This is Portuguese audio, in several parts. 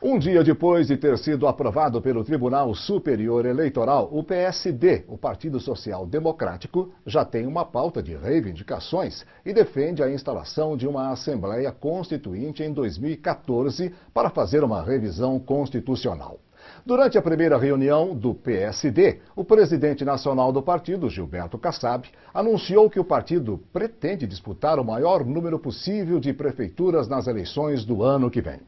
Um dia depois de ter sido aprovado pelo Tribunal Superior Eleitoral, o PSD, o Partido Social Democrático, já tem uma pauta de reivindicações e defende a instalação de uma Assembleia Constituinte em 2014 para fazer uma revisão constitucional. Durante a primeira reunião do PSD, o presidente nacional do partido, Gilberto Kassab, anunciou que o partido pretende disputar o maior número possível de prefeituras nas eleições do ano que vem.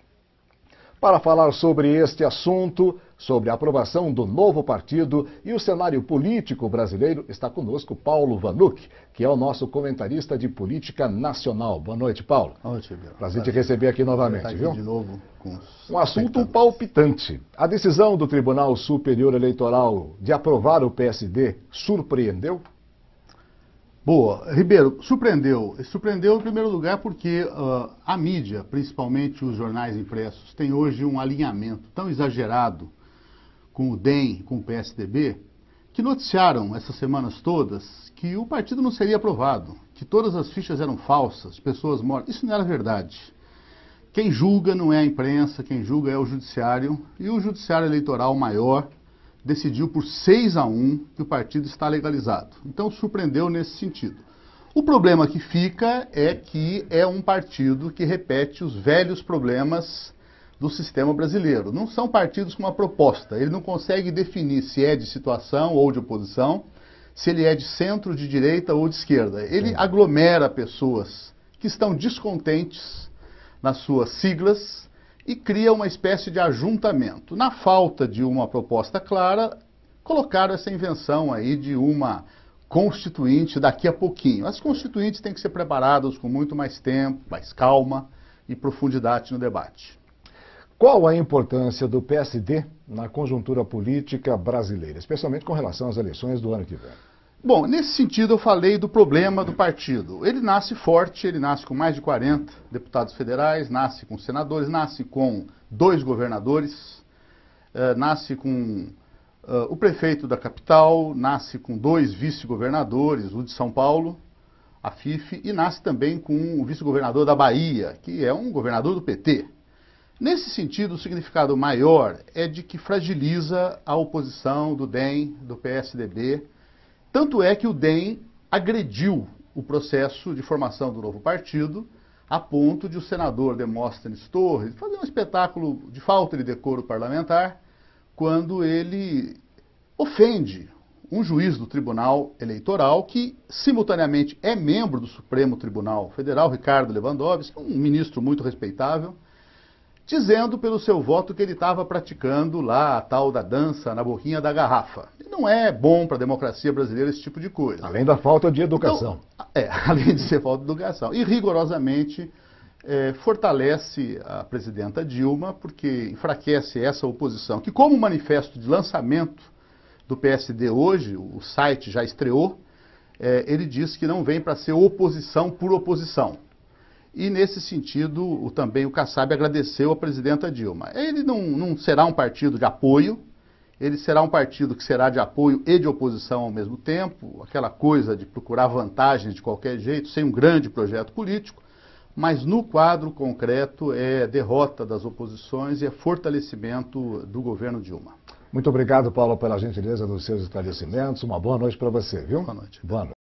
Para falar sobre este assunto, sobre a aprovação do novo partido e o cenário político brasileiro, está conosco Paulo Vanuc, que é o nosso comentarista de política nacional. Boa noite, Paulo. Boa noite, Prazer, Prazer te receber aqui novamente, aqui viu? de novo com Um assunto palpitante. A decisão do Tribunal Superior Eleitoral de aprovar o PSD surpreendeu? Boa. Ribeiro, surpreendeu. Surpreendeu em primeiro lugar porque uh, a mídia, principalmente os jornais impressos, tem hoje um alinhamento tão exagerado com o DEM, com o PSDB, que noticiaram essas semanas todas que o partido não seria aprovado, que todas as fichas eram falsas, pessoas mortas. Isso não era verdade. Quem julga não é a imprensa, quem julga é o judiciário, e o judiciário eleitoral maior decidiu por 6 a 1 que o partido está legalizado. Então surpreendeu nesse sentido. O problema que fica é que é um partido que repete os velhos problemas do sistema brasileiro. Não são partidos com uma proposta. Ele não consegue definir se é de situação ou de oposição, se ele é de centro, de direita ou de esquerda. Ele aglomera pessoas que estão descontentes nas suas siglas e cria uma espécie de ajuntamento. Na falta de uma proposta clara, colocaram essa invenção aí de uma constituinte daqui a pouquinho. As constituintes têm que ser preparadas com muito mais tempo, mais calma e profundidade no debate. Qual a importância do PSD na conjuntura política brasileira, especialmente com relação às eleições do ano que vem? Bom, nesse sentido eu falei do problema do partido. Ele nasce forte, ele nasce com mais de 40 deputados federais, nasce com senadores, nasce com dois governadores, uh, nasce com uh, o prefeito da capital, nasce com dois vice-governadores, o de São Paulo, a FIF, e nasce também com o vice-governador da Bahia, que é um governador do PT. Nesse sentido, o significado maior é de que fragiliza a oposição do DEM, do PSDB, tanto é que o DEM agrediu o processo de formação do novo partido, a ponto de o senador Demóstenes Torres fazer um espetáculo de falta de decoro parlamentar, quando ele ofende um juiz do Tribunal Eleitoral que, simultaneamente, é membro do Supremo Tribunal Federal, Ricardo Lewandowski, um ministro muito respeitável, dizendo pelo seu voto que ele estava praticando lá a tal da dança na boquinha da garrafa. Não é bom para a democracia brasileira esse tipo de coisa. Além da falta de educação. Então, é, além de ser falta de educação. E rigorosamente é, fortalece a presidenta Dilma, porque enfraquece essa oposição, que como manifesto de lançamento do PSD hoje, o site já estreou, é, ele diz que não vem para ser oposição por oposição. E, nesse sentido, o, também o Kassab agradeceu a presidenta Dilma. Ele não, não será um partido de apoio, ele será um partido que será de apoio e de oposição ao mesmo tempo, aquela coisa de procurar vantagens de qualquer jeito, sem um grande projeto político, mas no quadro concreto é derrota das oposições e é fortalecimento do governo Dilma. Muito obrigado, Paulo, pela gentileza dos seus esclarecimentos. Uma boa noite para você, viu? Boa noite. Boa noite.